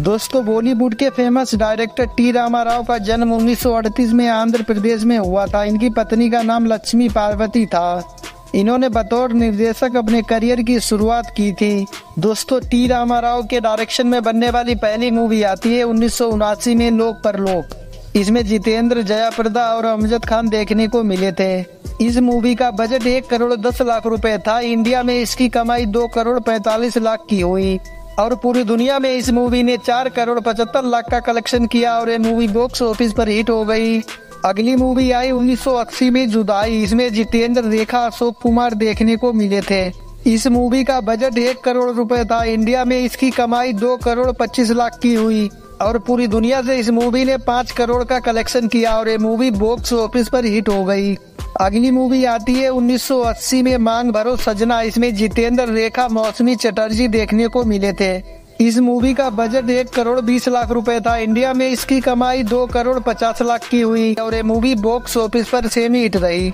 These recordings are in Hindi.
दोस्तों, बॉलीवुड के फ़ेमस डायरेक्टर टी रामाराव का जन्म 1938 में आंध्र प्रदेश में हुआ था। इनकी पत्नी का नाम लक्ष्मी पार्वती था। इन्होंने बतौर निर्देशक अपने करियर की शुरुआत की थी। दोस्तों टी रामाराव के डायरेक्शन में बनने वाली पहली मूवी आती है उन्नीस सौ उनासी में लोक परलोक इसमें जितेंद्र जयाप्रदा और अमजद खान देखने को मिले थे। इस मूवी का बजट एक करोड़ दस लाख रुपए था। इंडिया में इसकी कमाई दो करोड़ पैतालीस लाख की हुई। और पूरी दुनिया में इस मूवी ने चार करोड़ पचहत्तर लाख का कलेक्शन किया और ये मूवी बॉक्स ऑफ़िस पर हिट हो गई। अगली मूवी आई 1980 में जुदाई। इसमें जितेंद्र रेखा, अशोक कुमार देखने को मिले थे। इस मूवी का बजट एक करोड़ रुपए था। इंडिया में इसकी कमाई दो करोड़ पच्चीस लाख की हुई। और पूरी दुनिया से इस मूवी ने पाँच करोड़ का कलेक्शन किया और ये मूवी बॉक्स ऑफ़िस पर हिट हो गई। अगली मूवी आती है 1980 में, मांग भरो सजना। इसमें जितेंद्र रेखा, मौसमी चटर्जी देखने को मिले थे। इस मूवी का बजट एक करोड़ बीस लाख रुपए था। इंडिया में इसकी कमाई दो करोड़ पचास लाख की हुई और ये मूवी बॉक्स ऑफ़िस पर सेमी हिट रही।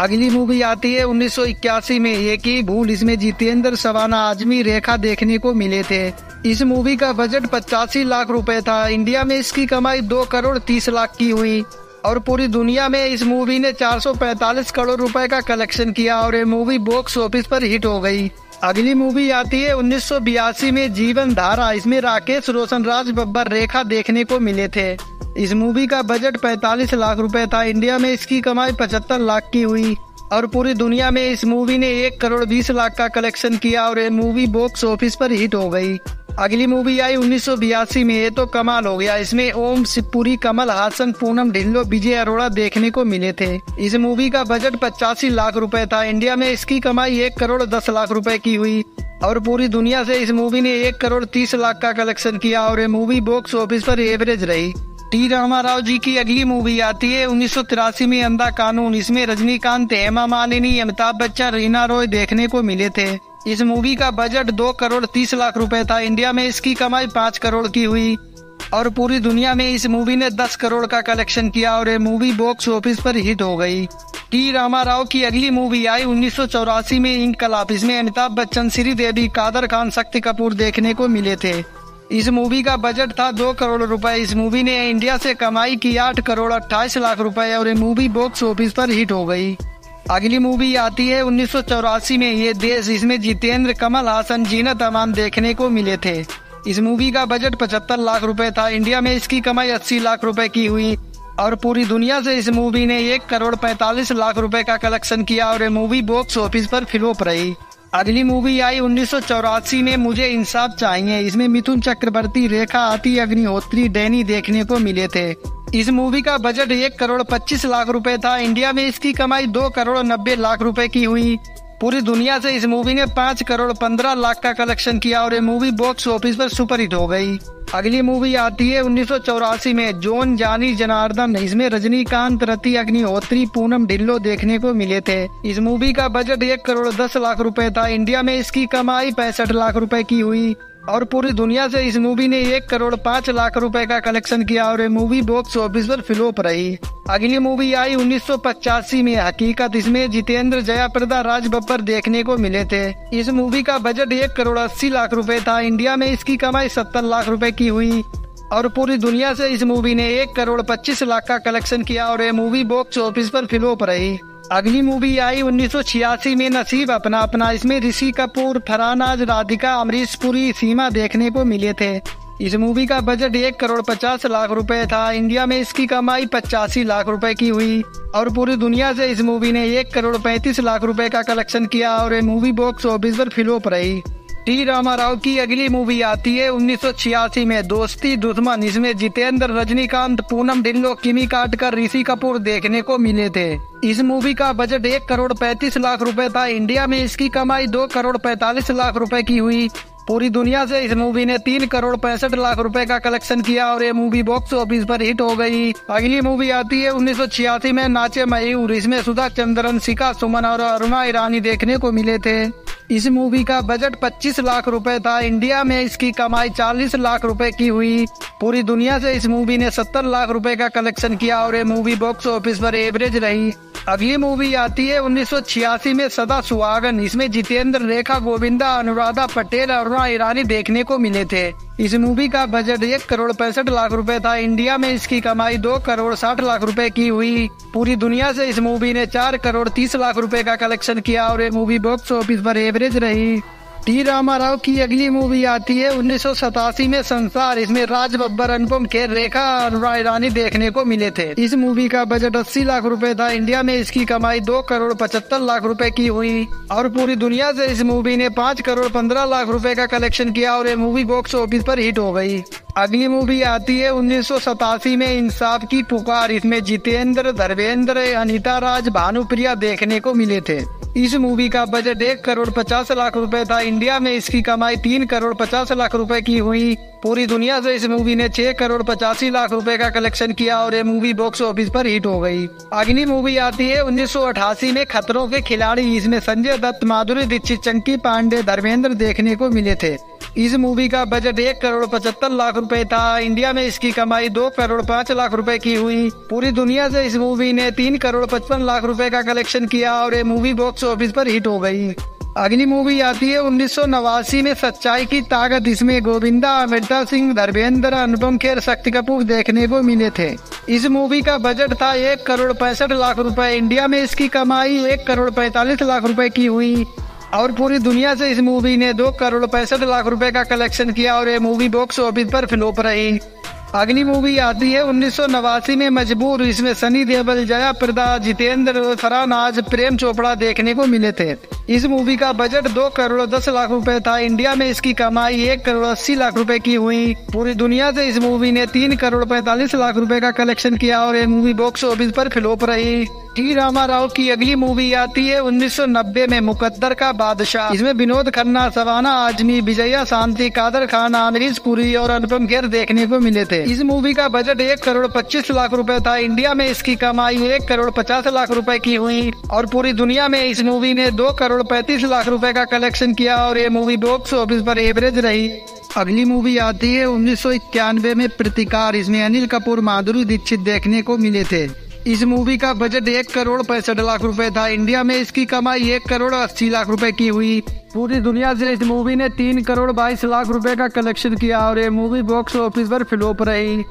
अगली मूवी आती है 1981 में। एक ही भूल। इसमें जितेंद्र, सवाना, आजमी, रेखा देखने को मिले थे। इस मूवी का बजट पचासी लाख रुपए था। इंडिया में इसकी कमाई दो करोड़ तीस लाख की हुई। और पूरी दुनिया में इस मूवी ने 445 करोड़ रुपए का कलेक्शन किया और ये मूवी बॉक्स ऑफ़िस पर हिट हो गई। अगली मूवी आती है उन्नीस सौ बयासी में जीवन धारा इसमें राकेश रोशन, राज बब्बर, रेखा देखने को मिले थे। इस मूवी का बजट 45 लाख रुपए था। इंडिया में इसकी कमाई 75 लाख की हुई। और पूरी दुनिया में इस मूवी ने एक करोड़ बीस लाख का कलेक्शन किया और ये मूवी बॉक्स ऑफ़िस पर हिट हो गई। अगली मूवी आई उन्नीस सौ बयासी में, ये तो कमाल हो गया। इसमें ओम सिपुरी, कमल हासन, पूनम ढिल्लो विजय अरोड़ा देखने को मिले थे। इस मूवी का बजट पचासी लाख रुपए था। इंडिया में इसकी कमाई एक करोड़ दस लाख रुपए की हुई और पूरी दुनिया से इस मूवी ने एक करोड़ तीस लाख का कलेक्शन किया और ये मूवी बॉक्स ऑफ़िस पर एवरेज रही। टी रामाराव जी की अगली मूवी आती है उन्नीस सौ तिरासी में अंधा कानून। इसमें रजनीकांत, हेमा मालिनी, अमिताभ बच्चन, रीना रॉय देखने को मिले थे। इस मूवी का बजट दो करोड़ तीस लाख रुपए था। इंडिया में इसकी कमाई पाँच करोड़ की हुई और पूरी दुनिया में इस मूवी ने दस करोड़ का कलेक्शन किया और ये मूवी बॉक्स ऑफ़िस पर हिट हो गई। टी रामा राव की अगली मूवी आई उन्नीस सौ चौरासी में इनकलाब। इसमें अमिताभ बच्चन श्रीदेवी कादर खान, शक्ति कपूर देखने को मिले थे। इस मूवी का बजट था दो करोड़ रुपए। इस मूवी ने इंडिया से कमाई की आठ करोड़ अट्ठाईस लाख रुपए और ये मूवी बॉक्स ऑफ़िस पर हिट हो गई। अगली मूवी आती है उन्नीस सौ चौरासी में। ये देश इसमें जितेंद्र, कमल हासन, जीना तमाम देखने को मिले थे। इस मूवी का बजट पचहत्तर लाख रुपए था। इंडिया में इसकी कमाई अस्सी लाख रुपए की हुई। और पूरी दुनिया से इस मूवी ने एक करोड़ पैतालीस लाख रुपए का कलेक्शन किया और ये मूवी बॉक्स ऑफ़िस पर फ्लोप रही। अगली मूवी आई उन्नीस सौ चौरासी में। मुझे इंसाफ चाहिए। इसमें मिथुन चक्रवर्ती, रेखा आती, अग्निहोत्री, डैनी देखने को मिले थे। इस मूवी का बजट एक करोड़ पच्चीस लाख रुपए था। इंडिया में इसकी कमाई दो करोड़ नब्बे लाख रुपए की हुई। पूरी दुनिया से इस मूवी ने पाँच करोड़ पंद्रह लाख का कलेक्शन किया और ये मूवी बॉक्स ऑफ़िस पर सुपरहिट हो गई। अगली मूवी आती है उन्नीस सौ चौरासी में। जोन, जानी, जनार्दन, इसमें रजनीकांत, रति, अग्निहोत्री, पूनम, ढिल्लो देखने को मिले थे। इस मूवी का बजट एक करोड़ दस लाख रुपए था। इंडिया में इसकी कमाई पैंसठ लाख रुपए की हुई। और पूरी दुनिया से इस मूवी ने एक करोड़ पाँच लाख रुपए का कलेक्शन किया और ये मूवी बॉक्स ऑफ़िस पर फ्लोप रही। अगली मूवी आई उन्नीस सौ पचासी में। हकीकत इसमें जितेंद्र, जयाप्रदा, राज बब्बर देखने को मिले थे। इस मूवी का बजट एक करोड़ अस्सी लाख रुपए था। इंडिया में इसकी कमाई सत्तर लाख रुपए की हुई। और पूरी दुनिया से इस मूवी ने एक करोड़ पच्चीस लाख का कलेक्शन किया और ये मूवी बॉक्स ऑफ़िस पर फ्लोप रही। अगली मूवी आई उन्नीस सौ छियासी में नसीब अपना अपना, इसमें ऋषि कपूर फरानाज राधिका, अमरीश पुरी, सीमा देखने को मिले थे। इस मूवी का बजट एक करोड़ पचास लाख रुपए था। इंडिया में इसकी कमाई पचासी लाख रुपए की हुई और पूरी दुनिया से इस मूवी ने एक करोड़ पैंतीस लाख रुपए का कलेक्शन किया और ये मूवी बॉक्स ऑफ़िस पर फिलोप रही। टी रामाराव की अगली मूवी आती है उन्नीस सौ छियासी में। दोस्ती दुश्मन, इसमें जितेंद्र, रजनीकांत, पूनम ढिल्लो, किमी काटकर, ऋषि कपूर देखने को मिले थे। इस मूवी का बजट एक करोड़ पैंतीस लाख रुपए था। इंडिया में इसकी कमाई दो करोड़ पैतालीस लाख रुपए की हुई। पूरी दुनिया से इस मूवी ने तीन करोड़ पैंसठ लाख रुपए का कलेक्शन किया और ये मूवी बॉक्स ऑफ़िस पर हिट हो गई। अगली मूवी आती है उन्नीस सौ छियासी में, नाचे मयूर। इसमें सुधा चंद्रन शिका सुमन और अरुणा ईरानी देखने को मिले थे। इस मूवी का बजट 25 लाख रुपए था। इंडिया में इसकी कमाई 40 लाख रुपए की हुई। पूरी दुनिया से इस मूवी ने 70 लाख रुपए का कलेक्शन किया और ये मूवी बॉक्स ऑफ़िस पर एवरेज रही। अगली मूवी आती है उन्नीस सौ छियासी में सदा सुहागन। इसमें जितेंद्र रेखा, गोविंदा, अनुराधा पटेल अरुणा ईरानी देखने को मिले थे। इस मूवी का बजट एक करोड़ पैंसठ लाख रुपए था। इंडिया में इसकी कमाई दो करोड़ साठ लाख रुपए की हुई। पूरी दुनिया से इस मूवी ने चार करोड़ तीस लाख रुपए का कलेक्शन किया और ये मूवी बॉक्स ऑफ़िस पर एवरेज रही। टी रामाराव की अगली मूवी आती है उन्नीस सौ सतासी में संसार। इसमें राज बब्बर अनुपम खेर रेखा अनुराय रानी देखने को मिले थे। इस मूवी का बजट 80 लाख रुपए था। इंडिया में इसकी कमाई दो करोड़ पचहत्तर लाख रुपए की हुई। और पूरी दुनिया से इस मूवी ने पाँच करोड़ पंद्रह लाख रुपए का कलेक्शन किया और ये मूवी बॉक्स ऑफ़िस पर हिट हो गई। अगली मूवी आती है उन्नीस सौ सतासी में इंसाफ की पुकार। इसमें जितेंद्र, धर्मेंद्र, अनिता राज, भानुप्रिया देखने को मिले थे। इस मूवी का बजट एक करोड़ पचास लाख रुपए था। इंडिया में इसकी कमाई तीन करोड़ पचास लाख रुपए की हुई। पूरी दुनिया से इस मूवी ने छह करोड़ पचासी लाख रुपए का कलेक्शन किया और ये मूवी बॉक्स ऑफ़िस पर हिट हो गई। अगली मूवी आती है उन्नीस सौ अठासी में खतरों के खिलाड़ी। इसमें संजय दत्त, माधुरी दीक्षित, चंकी पांडे, धर्मेंद्र देखने को मिले थे। इस मूवी का बजट एक करोड़ पचहत्तर लाख रुपए था। इंडिया में इसकी कमाई दो करोड़ पाँच लाख रुपए की हुई। पूरी दुनिया से इस मूवी ने तीन करोड़ पचपन लाख रुपए का कलेक्शन किया और ये मूवी बॉक्स ऑफ़िस पर हिट हो गई। अगली मूवी आती है उन्नीस सौ नवासी में सच्चाई की ताकत इसमें गोविंदा, अमृता सिंह, धर्मेंद्र, अनुपम खेर, शक्ति कपूर देखने को मिले थे। इस मूवी का बजट था एक करोड़ पैंसठ लाख रुपए। इंडिया में इसकी कमाई एक करोड़ पैतालीस लाख रुपए की हुई। और पूरी दुनिया से इस मूवी ने दो करोड़ पैंसठ लाख रुपए का कलेक्शन किया और ये मूवी बॉक्स ऑफ़िस पर फ्लोप रही। अगली मूवी आती है उन्नीस सौ नवासी में मजबूर इसमें सनी देवल जया प्रदा जितेंद्र फरहान आज प्रेम चोपड़ा देखने को मिले थे। इस मूवी का बजट दो करोड़ दस लाख रुपए था। इंडिया में इसकी कमाई एक करोड़ अस्सी लाख रुपए की हुई। पूरी दुनिया से इस मूवी ने तीन करोड़ पैतालीस लाख रुपए का कलेक्शन किया और ये मूवी बॉक्स ऑफ़िस पर फ्लोप रही। टी रामा राव की अगली मूवी आती है 1990 में मुकद्दर का बादशाह। इसमें विनोद खन्ना, सवाना, आजमी, विजया, शांति, कादर खान अमरीश पुरी और अनुपम खेर देखने को मिले थे। इस मूवी का बजट एक करोड़ पच्चीस लाख रुपए था। इंडिया में इसकी कमाई एक करोड़ पचास लाख रुपए की हुई और पूरी दुनिया में इस मूवी ने दो करोड़ पैंतीस लाख रूपए का कलेक्शन किया और ये मूवी बॉक्स ऑफ़िस पर एवरेज रही। अगली मूवी आती है उन्नीस सौ इक्यानवे में प्रतिकार। इसमें अनिल कपूर, माधुरी दीक्षित देखने को मिले थे। इस मूवी का बजट एक करोड़ पैंसठ लाख रुपए था। इंडिया में इसकी कमाई एक करोड़ अस्सी लाख रुपए की हुई। पूरी दुनिया से इस मूवी ने तीन करोड़ बाईस लाख रुपए का कलेक्शन किया और ये मूवी बॉक्स ऑफ़िस पर फ्लोप रही।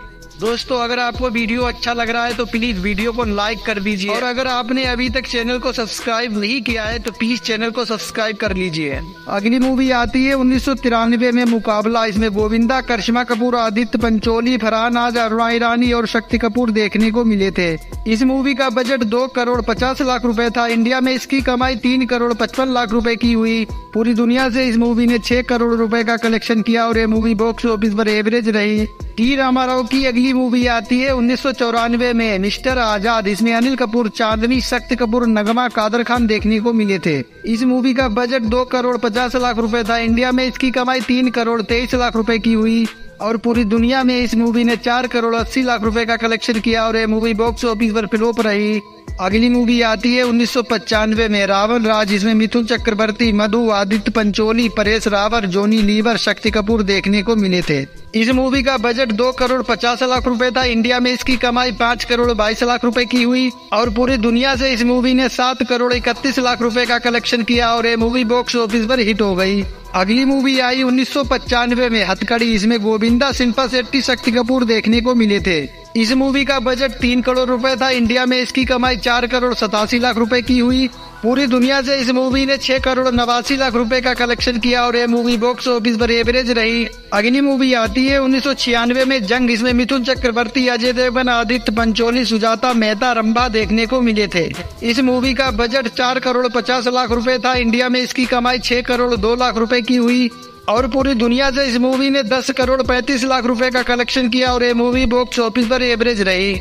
दोस्तों, अगर आपको वीडियो अच्छा लग रहा है तो प्लीज़ वीडियो को लाइक कर दीजिए। और अगर आपने अभी तक चैनल को सब्सक्राइब नहीं किया है तो प्लीज़ चैनल को सब्सक्राइब कर लीजिए। अगली मूवी आती है उन्नीस सौ तिरानबे में मुकाबला। इसमें गोविंदा, करिश्मा कपूर, आदित्य, पंचोली, फरहान आज अरुणा ईरानी और शक्ति कपूर देखने को मिले थे। इस मूवी का बजट दो करोड़ पचास लाख रूपए था। इंडिया में इसकी कमाई तीन करोड़ पचपन लाख रुपए की हुई। पूरी दुनिया से इस मूवी ने छह करोड़ रूपए का कलेक्शन किया और ये मूवी बॉक्स ऑफ़िस पर एवरेज रही। टी रामाराव की अगली मूवी आती है, उन्नीस सौ चौरानवे में मिस्टर आज़ाद। इसमें अनिल कपूर, चांदनी, शक्ति कपूर, नगमा, कादर खान देखने को मिले थे। इस मूवी का बजट दो करोड़ पचास लाख रुपए था। इंडिया में इसकी कमाई तीन करोड़ तेईस लाख रुपए की हुई और पूरी दुनिया में इस मूवी ने चार करोड़ अस्सी लाख रुपए का कलेक्शन किया और ये मूवी बॉक्स ऑफ़िस पर फ्लोप रही। अगली मूवी आती है उन्नीस में, रावण राज। इसमें मिथुन चक्रवर्ती, मधु, आदित्य पंचोली, परेश रावल, जोनी लीवर, शक्ति कपूर देखने को मिले थे। इस मूवी का बजट दो करोड़ पचास लाख रुपए था। इंडिया में इसकी कमाई पाँच करोड़ बाईस लाख रुपए की हुई और पूरी दुनिया से इस मूवी ने सात करोड़ इकतीस लाख रुपए का कलेक्शन किया और ये मूवी बॉक्स ऑफ़िस पर हिट हो गई। अगली मूवी आई उन्नीस में, हथकड़ी। इसमें गोविंदा सिंपा शेट्टी, शक्ति कपूर देखने को मिले थे। इस मूवी का बजट तीन करोड़ रुपए था। इंडिया में इसकी कमाई चार करोड़ सतासी लाख रुपए की हुई पूरी दुनिया से इस मूवी ने छह करोड़ नवासी लाख रुपए का कलेक्शन किया और ये मूवी बॉक्स ऑफ़िस पर एवरेज रही। अग्नि मूवी आती है उन्नीस सौ छियानवे में जंग इसमें मिथुन चक्रवर्ती, अजय देवगन, आदित्य पंचोली, सुजाता मेहता, रंबा देखने को मिले थे। इस मूवी का बजट चार करोड़ पचास लाख रूपए था। इंडिया में इसकी कमाई छह करोड़ दो लाख रूपए की हुई। और पूरी दुनिया से इस मूवी ने 10 करोड़ 35 लाख रुपए का कलेक्शन किया और ये मूवी बॉक्स ऑफ़िस पर एवरेज रही।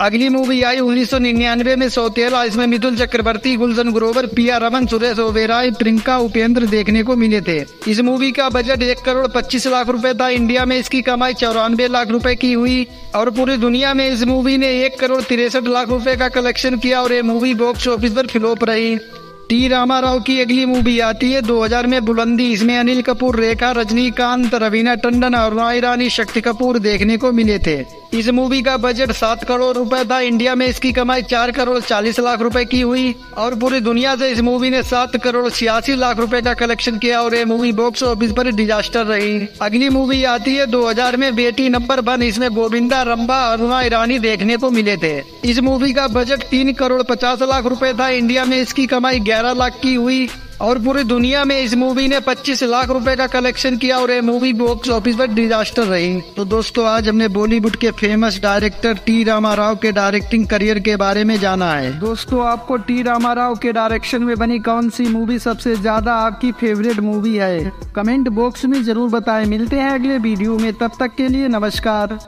अगली मूवी आई 1999 में सौतेला, इसमें मिथुन चक्रवर्ती, गुलशन ग्रोवर, पिया रमन, सुरेश ओबेराय, प्रियंका, उपेंद्र देखने को मिले थे। इस मूवी का बजट एक करोड़ पच्चीस लाख रुपए था। इंडिया में इसकी कमाई चौरानवे लाख रुपए की हुई और पूरी दुनिया में इस मूवी ने एक करोड़ तिरसठ लाख रुपए का कलेक्शन किया और ये मूवी बॉक्स ऑफ़िस पर फ्लोप रही। टी रामाराव की अगली मूवी आती है 2000 में बुलंदी। इसमें अनिल कपूर, रेखा, रजनीकांत, रवीना टंडन और रानी शक्ति कपूर देखने को मिले थे। इस मूवी का बजट सात करोड़ रुपए था। इंडिया में इसकी कमाई चार करोड़ चालीस लाख रुपए की हुई और पूरी दुनिया से इस मूवी ने सात करोड़ छियासी लाख रुपए का कलेक्शन किया और ये मूवी बॉक्स ऑफ़िस पर डिजास्टर रही। अगली मूवी आती है 2000 में बेटी नंबर वन। इसमें गोविंदा, रंबा अरुणा ईरानी देखने को मिले थे। इस मूवी का बजट तीन करोड़ पचास लाख रूपए था। इंडिया में इसकी कमाई ग्यारह लाख की हुई और पूरी दुनिया में इस मूवी ने 25 लाख रुपए का कलेक्शन किया और ये मूवी बॉक्स ऑफ़िस पर डिजास्टर रही। तो दोस्तों, आज हमने बॉलीवुड के famous director T Rama Rao के डायरेक्टिंग करियर के बारे में जाना है। दोस्तों, आपको टी रामा राव के डायरेक्शन में बनी कौन सी मूवी सबसे ज़्यादा आपकी फेवरेट मूवी है? कमेंट बॉक्स में ज़रूर बताए। मिलते हैं अगले वीडियो में। तब तक के लिए नमस्कार।